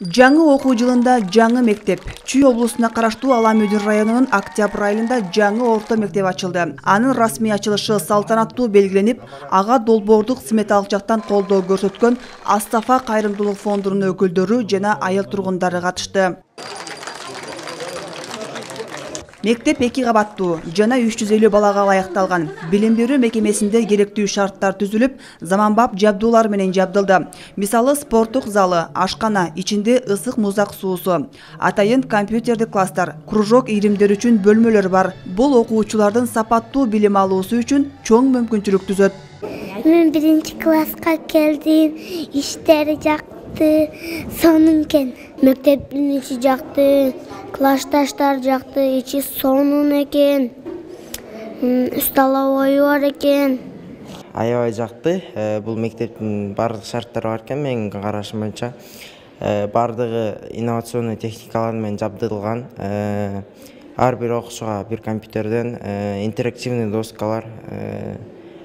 жаңы окуу жылында жаңы мектеп чүй облусуна караштуу ала мүдүр районунун октябрь айылында жаңы орто мектеп ачылды. Анын расмий ачылышы салтанаттуу белгиленип ага долбоордук сметалык жактан колдоо көрсөткөн астафа кайрымдуулук фондунун өкүлдөрү жана айыл тургундары катышты мектеп эки кабаттуу жана үч жүз элүү балага ылайыкталган. Билим берүү шарттар түзүлүп заманбап жабдуулар менен жабдылды. Мисалы спорттук залы ашкана ичинде ысык музак суусу. Атайын компьютердик класстар кружок ийримдер үчүн бөлмөлөр бар. Бул окуучулардын сапаттуу билим алуусу үчүн чоң мүмкүнчүлүк түзөт. Мен биринчи класска келдим иштери жакты сонун экен. Мектептин ичи жакты классташтар жакты ичи сонун экен. Столовойу бар экен. Аябай жакты. Э, бул мектептин баардык шарттары бар экен. Менин карашым боюнча э, баардыгы инновационный техникалар менен жабдылган э, ар бир окуучуга бир компьютерден интерактивный доскалар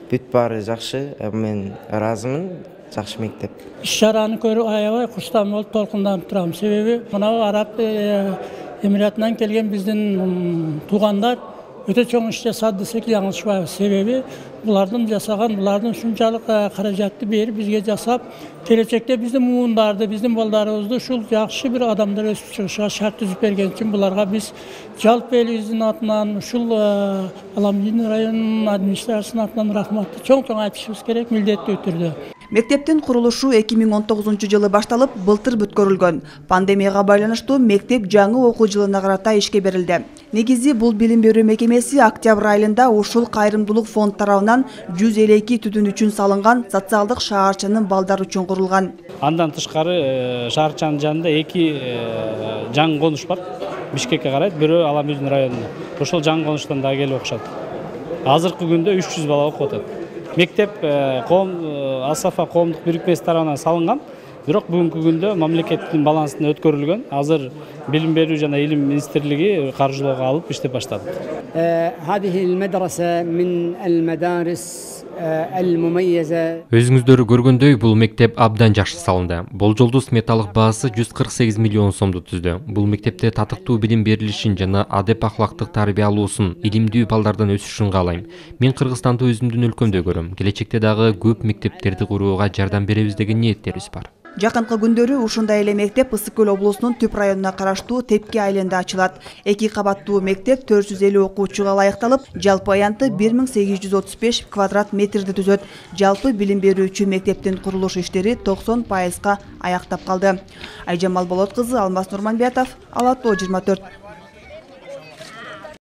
бүт баары жакшы. Мен ыраазымын жакшы мектеп иш чараны көрүп аябай курчтан болуп толкунданып турам себеби мынау араб эмиратынан келген биздин туугандар өтө чоң иш жасады десек жаңылышпайбыз себеби булардын жасаган булардын ушунчалык каражатты берип бизге жасап келечекте биздин муундарды биздин балдарыбызды ушул жакшы бир адамдар өсүп чыгышына шарт түзүп берген үчүн буларга биз жалпы элибиздин атынан ушул аламдин районунун администрациясынын атынан рахматты чоң чоң айтышыбыз керек милдеттүү түрдө мектептин курулушу эки миң он тогузунчу жылы башталып былтыр бүткөрүлгөн пандемияга байланыштуу мектеп жаңы окуу жылына карата ишке берилди негизи бул билим берүү мекемеси октябрь айында ушул кайрымдуулук фонд тарабынан жүз элүү эки түтүн үчүн салынган социалдык шаарчанын балдары үчүн курулган андан тышкары э, шаарчанын жанында эки жаңы конуш бар. Бишкекке карайт бирөө ала мүйдүн районуна ошол жаңы конуштан дагы келип окушат азыркы күндө үч жүз бала окуп атат мектеп э, коом э, асафа коомдук бирикмеси тарабынан салынган бирок бүгүнкү күндө мамлекеттин балансына өткөрүлгөн азыр билим берүү жана илим министрлиги каржылоого алып иштеп баштады هذه المدرسة من المدارس өзүңүздөр көргөндөй бул мектеп абдан жакшы салынды болжолдуу сметалык баасы жүз кырк сегиз миллион сомду түздү бул мектепте татыктуу билим берилишин жана адеп акылактык тарбия алуусун илимдүү балдардан өсүшүн каалайм мен кыргызстанды өзүмдүн өлкөмдөй көрөм келечекте дагы көп мектептерди курууга жардам беребиз деген ниеттерибиз бар жакынкы күндөрү ушундай эле мектеп ысык көл облусунун түп районуна караштуу тепки айылында ачылат. Эки кабаттуу мектеп төрт жүз элүү окуучуга жалпы аянты бир миң сегиз жүз отуз беш квадрат метрди түзөт. Жалпы билим берүүчү мектептин курулуш иштери токсон пайызга аяктап калды. Айжамал болот кызы алмаз нурманбетов ала тоо жыйырма